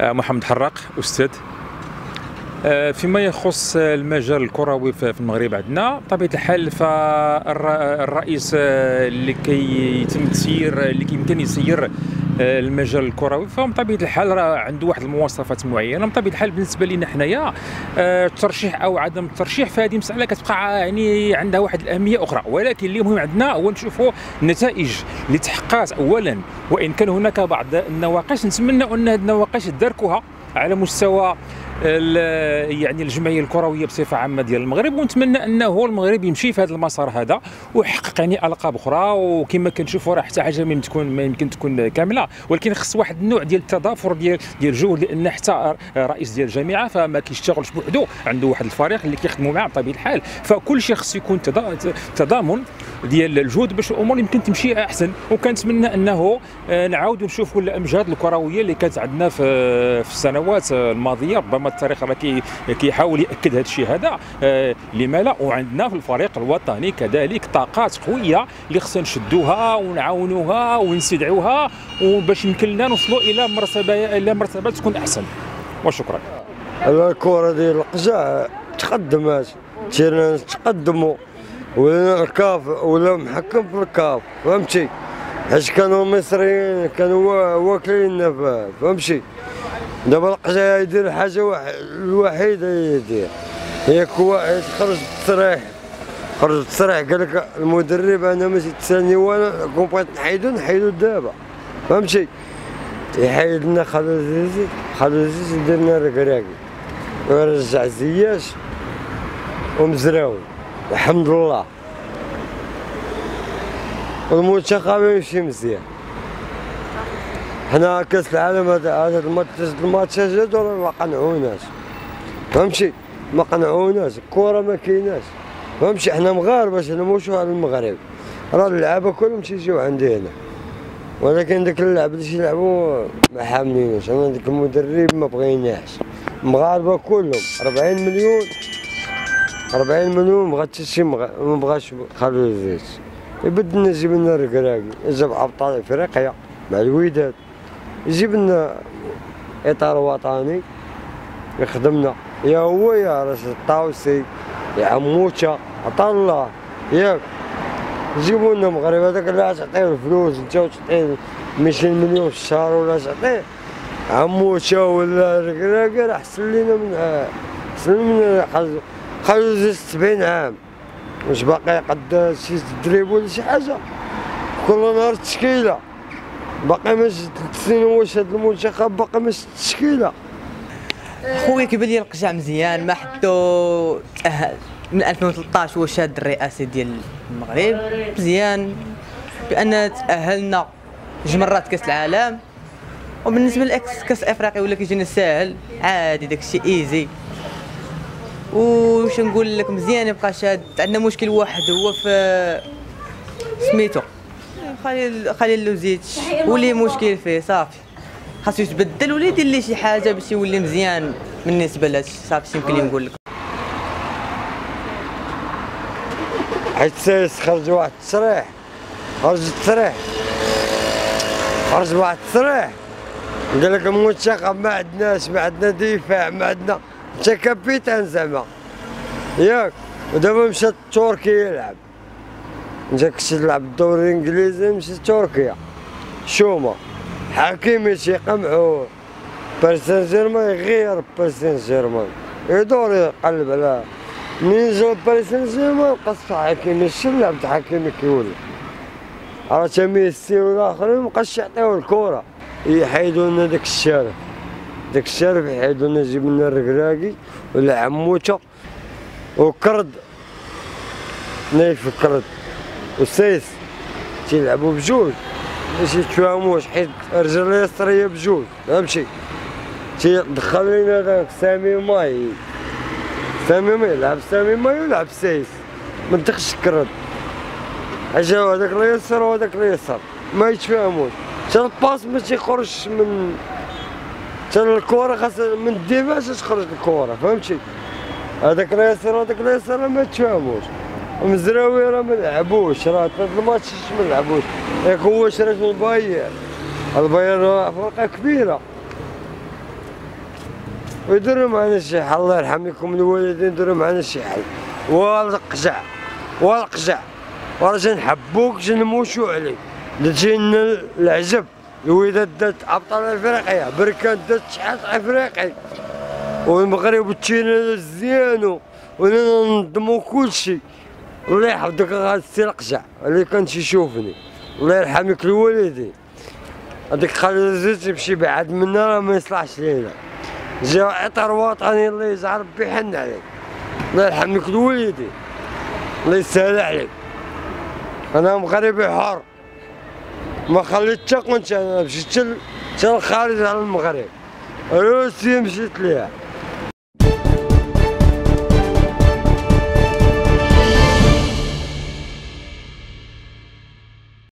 محمد حراق أستاذ. آه، فيما يخص المجال الكروي في المغرب عندنا بطبيعة الحال فالرئيس آه، اللي كيتم تسيير اللي يمكن يسير آه، المجال الكروي. فبطبيعه الحال راه عنده واحد المواصفات معينة. بطبيعه الحال بالنسبة لنا حنايا الترشيح أو عدم الترشيح فهذه مسألة كتبقى يعني عندها واحد الأهمية أخرى. ولكن اللي مهم عندنا هو نشوفوا النتائج اللي تحققت اولا وإن كان هناك بعض النواقص نتمنى أن هذه النواقص تداركوها على مستوى يعني الجمعية الكروية بصفة عامة ديال المغرب ونتمنى أنه المغرب يمشي في هذا المسار هذا ويحقق يعني ألقاب أخرى وكما كنشوفوا راه حتى حاجة ما تكون ما يمكن تكون كاملة ولكن خص واحد النوع ديال التضافر ديال ديال الجهد لأن حتى رئيس ديال الجامعة فما كيشتغلش بوحده عنده واحد الفريق اللي كيخدموا معاه بطبيعة الحال فكل شيء خص يكون تضامن ديال الجهد باش الأمور يمكن تمشي أحسن وكنتمنى أنه آه، نعاودوا نشوفوا الأمجاد الكروية اللي كانت عندنا في السنوات الماضية ربما التاريخ راه كيحاول يأكد هذا الشيء. هذا آه، لما لا وعندنا في الفريق الوطني. كذلك طاقات قوية اللي خصنا نشدوها ونعاونوها ونستدعوها وباش يمكن لنا نوصلوا إلى مرتبه إلى مرتبة تكون أحسن. وشكرا. الكرة ديال القزع تقدمت تيرنا نتقدموا ولا الكاف ولا محكم في الكاف فهمتي؟ حيت كانوا المصريين كانوا واكلين فهمتي؟ دابا القجا يدير الحاجة الوحيدة يدير ياك واحد خرج تصريح خرج تصريح قال لك المدرب أنا ماشي تسالني وأنا كون بغيت نحيدو نحيدو دابا. فهمتي؟ يحيد لنا خالد زيزي خالد زيزي دير لنا ركراكي ورجع زياش ومزراوي الحمد لله. والمنتخب يمشي مزيان. حنا كأس العالم هذا الماتشات هادو ما قنعوناش. فهمتي؟ ما قنعوناش الكره ما كايناش. فهمتي؟ حنا مغاربة حنا موشو على المغرب. راه اللعابه كلهم تيجيو عندي هنا. ولكن داك اللعب اللي تيلعبوا ما حامليناش. أنا داك المدرب ما بغيناش. مغاربة كلهم. 40 مليون. 40 مليون بغات شي ما بغاش خالد الزيت يبدل نجيب لنا جاب أبطال افريقيا مع الوداد. يجيب لنا إطار وطني يخدمنا. يا هو يا رشيد الطاوسي يا عموته عطا الله ياك جيبوا لنا مغرب هذاك اللي تعطيه الفلوس انت وتعطيه 200 مليون في الشهر ولا تعطيه عموته ولا ركراكي راه احسن لينا من احسن من خرجوا 70 عام. واش باقي قد شي تدريب ولا شي حاجة. كل نهار تشكيلة. باقي ما ثلاث سنين واش هذا المنتخب باقي ما التشكيله خويا كيبان لي القجع مزيان ما تاهل من 2013 هو شاد الرئاسه ديال المغرب. مزيان بأن تأهلنا جوج مرات كأس العالم. وبالنسبة لإكس كأس افريقيا ولا كيجينا ساهل عادي داكشي إيزي. وش نقول لك مزيان يبقى شاد عندنا مشكل واحد هو في سميتو. خلي خلي له ولي مشكل فيه صافي. خاصو يتبدل ولا يدير لي شي حاجة باش يولي مزيان بالنسبة لهادشي صافي يمكن لي نقول لك. حيت سيس خرج واحد التصريح. خرج التصريح. خرج واحد التصريح. قال لك المنتخب ما عندناش ما عندنا دفاع ما عندنا انت كابيتان زعما ياك. ودابا مشى تركيا يلعب. انت كنتي تلعب الدوري الانجليزي مشى تركيا شوما حكيمي تيقمعو باريس جيرمان يغير باريس جيرمان يدور يقلب على منين جا باريس جيرمان قص حكيمي لعب حكيمي كيولي راه ميسي والاخرين مبقاش يعطيو الكره يحيدو لنا داك الشارع داك الشارع يحيدو لنا يجيب لنا الركراكي ولا عموته وكرد نايف الكرد وسيس تيلعبوا بجوج. باش يتفاهموش حيت الرجل اليسرية بجوج. فهمتي؟ تيدخل لينا داك سامي ماي. سامي ماي يلعب سامي ماي ويلعب سيس. ما تدخلش الكرد اجا هذاك اليسر وهذاك اليسر ما يتفاهموش. حتى الباس ما تيخرجش من حتى الكورة خاص من الدفاع تخرج الكورة. فهمتي؟ هذاك اليسار وهذاك اليسار ما تفهموش مزراوي راه ما لعبوش راه ثلاث الماتش ما لعبوش. ياك هو شرا الباير. الباير فرقة كبيرة. ويديروا معنا شي حل الله يرحم لكم الوالدين يديروا معنا شي حل. والقزع والقزع وراه نحبوك نموشوا عليك. تجينا العجب. الوداد دات أبطال إفريقيا بركان دات شحال إفريقي. والمغرب تجينا زيانو ولينا ننظموا كل شيء الله يحفظك غادي السي القجع اللي كان تيشوفني الله يرحمك الوالدين هذيك خالد زيد يمشي بعد منا راه ما يصلحش لينا. جا إطار وطني الله يجعل ربي يحن عليك. الله يرحمك الوالدين الله يسهل عليك. أنا مغربي حر. ما خليت حتى أنا مشيت حتى الخارج على المغرب. روسيا مشيت ليها.